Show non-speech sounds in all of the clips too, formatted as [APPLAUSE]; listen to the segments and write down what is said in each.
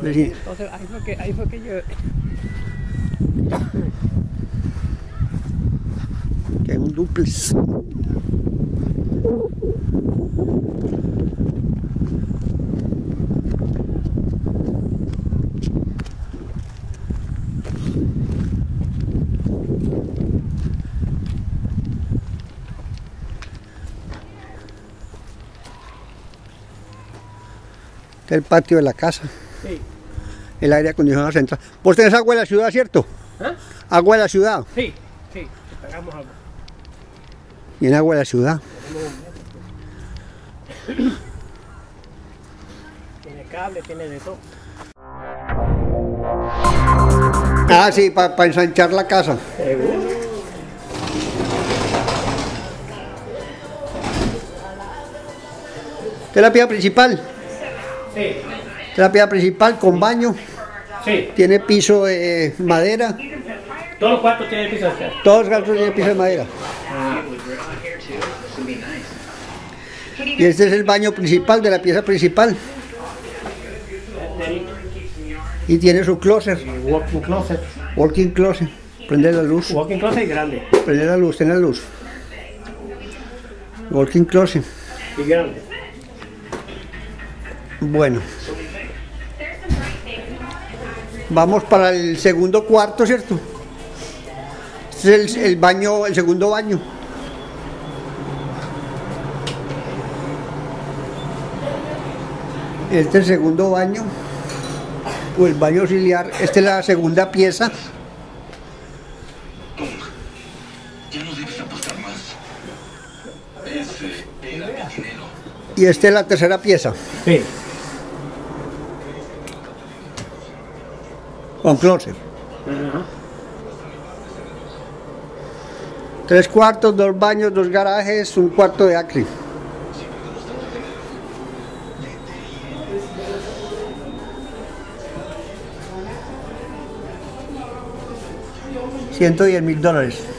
Pues. Entonces ahí fue que, ahí fue que yo... Que hay un duplex. Este es el patio de la casa, Sí. el aire acondicionado central. Vos tenés agua en la ciudad, ¿cierto? ¿Ah? Agua en la ciudad. Sí, sí, pagamos algo. Tiene agua en la ciudad. [COUGHS] Tiene cable, tiene de todo. Ah, sí, para ensanchar la casa. Seguro. Esta es la pieza principal. Sí, pieza principal con baño. sí. Tiene piso de madera. Todos los cuartos tienen piso de Todos los gatos tienen piso de madera. Y este es el baño principal de la pieza principal. Y tiene su closet, Walking closet. walking closet. Prende la luz, Walking closet grande. prende la luz, tiene la luz. Walking closet. Y grande. Bueno. Vamos para el segundo cuarto, ¿cierto? Este es el, el baño, el segundo baño. Este es el segundo baño, o el baño auxiliar. Esta es la segunda pieza. Ya no debes apostar más. Ese era mi dinero. Y esta es la tercera pieza, Sí. Con closet. Tres cuartos, dos baños, dos garajes, un cuarto de acri. Ciento diez mil dólares.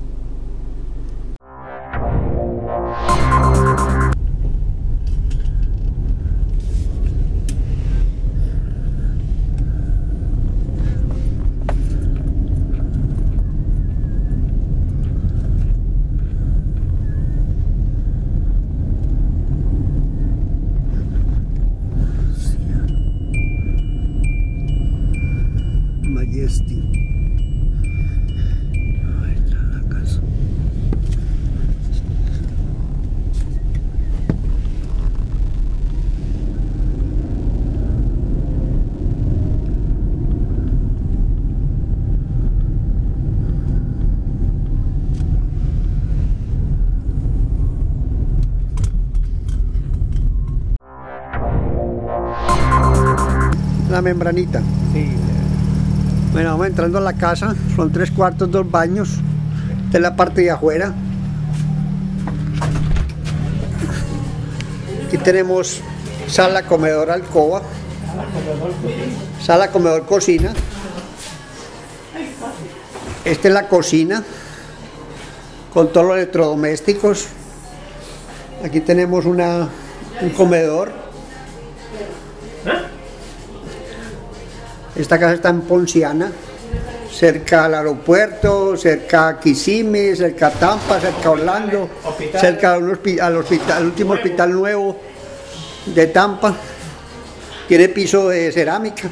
La membranita. Sí. Bueno, vamos entrando a la casa, son tres cuartos, dos baños. Esta es la parte de afuera. Aquí tenemos sala, comedor, alcoba. Sala, comedor, cocina. Esta es la cocina con todos los electrodomésticos. Aquí tenemos una, un comedor. Esta casa está en Ponciana, cerca al aeropuerto, cerca a Kissimmee, cerca a Tampa, cerca a Orlando, Hospital. cerca al, hospital, al último hospital nuevo de Tampa. Tiene piso de cerámica.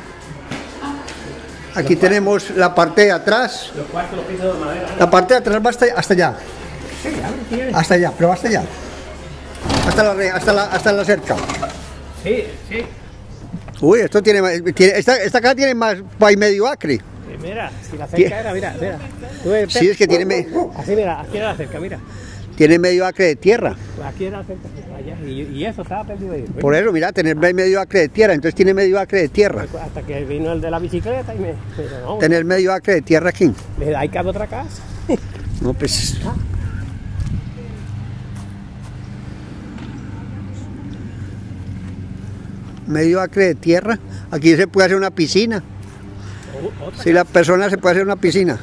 Aquí tenemos la parte de atrás. Los cuartos, los pisos de madera. La parte de atrás va hasta, hasta allá. Sí. Hasta allá, pero hasta allá. Hasta la, hasta la, hasta la cerca. Sí, sí. Uy, esto tiene, tiene esta, esta casa tiene más y medio acre. Eh, Mira, si la Tie- cerca era, mira, mira. Ves, Sí, es que tiene, me- Así, mira, aquí era la cerca, mira. tiene medio acre de tierra. Aquí era la cerca, allá. Y, y eso estaba perdido ahí. Por eso, mira, tener medio acre de tierra, entonces tiene medio acre de tierra. Hasta que vino el de la bicicleta y me, no, Tener medio acre de tierra aquí. ahí cabe otra casa. No, pues. Medio acre de tierra. Aquí se puede hacer una piscina. Si la persona se puede hacer una piscina.